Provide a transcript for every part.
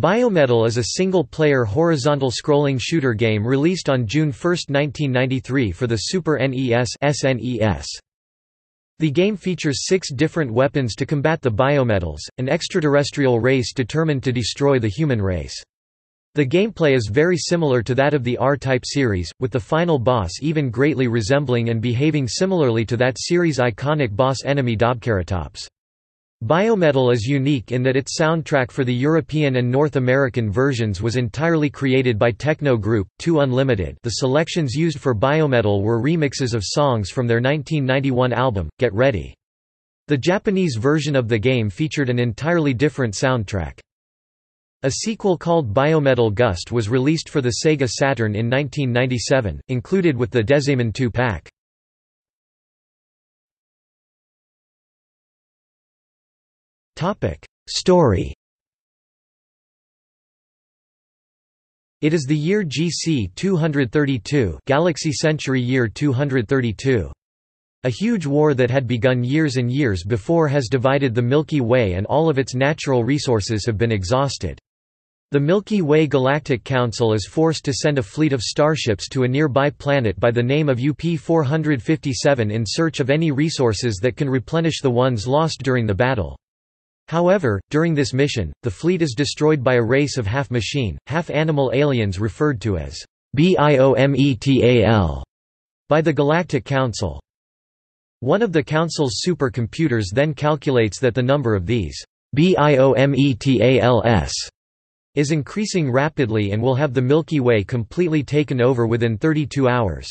Biometal is a single-player horizontal scrolling shooter game released on June 1, 1993 for the Super NES SNES. The game features six different weapons to combat the biometals, an extraterrestrial race determined to destroy the human race. The gameplay is very similar to that of the R-Type series, with the final boss even greatly resembling and behaving similarly to that series' iconic boss enemy Dobkeratops. Biometal is unique in that its soundtrack for the European and North American versions was entirely created by techno group, 2 Unlimited the selections used for Biometal were remixes of songs from their 1991 album, Get Ready. The Japanese version of the game featured an entirely different soundtrack. A sequel called Biometal Gust was released for the Sega Saturn in 1997, included with the Dezaemon 2-pack. Story It is the year GC 232 Galaxy Century Year 232. A huge war that had begun years and years before has divided the Milky Way and all of its natural resources have been exhausted. The Milky Way Galactic Council is forced to send a fleet of starships to a nearby planet by the name of UP-457 in search of any resources that can replenish the ones lost during the battle. However, during this mission, the fleet is destroyed by a race of half-machine, half-animal aliens referred to as BIOMETAL by the Galactic Council. One of the Council's supercomputers then calculates that the number of these BIOMETALS is increasing rapidly and will have the Milky Way completely taken over within 32 hours.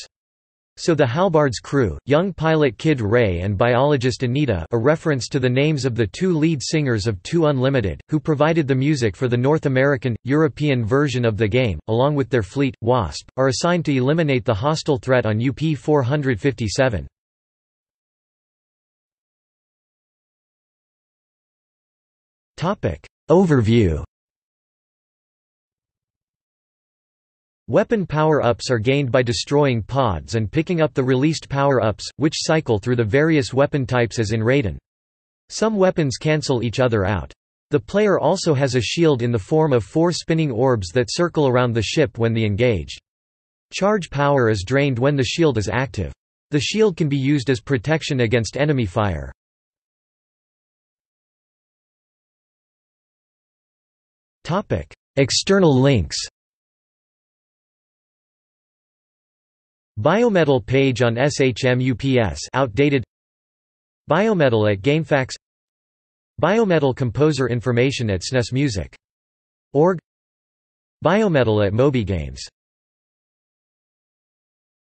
So the Halbard's crew, young pilot Kid Ray and biologist Anita a reference to the names of the two lead singers of 2 Unlimited, who provided the music for the North American, European version of the game, along with their fleet, WASP, are assigned to eliminate the hostile threat on UP-457. Overview Weapon power-ups are gained by destroying pods and picking up the released power-ups, which cycle through the various weapon types as in Raiden. Some weapons cancel each other out. The player also has a shield in the form of four spinning orbs that circle around the ship when the engaged. Charge power is drained when the shield is active. The shield can be used as protection against enemy fire. External links Biometal page on SHMUPS outdated. Biometal at GameFAQs. Biometal composer information at SNES Music. Org. Biometal at MobyGames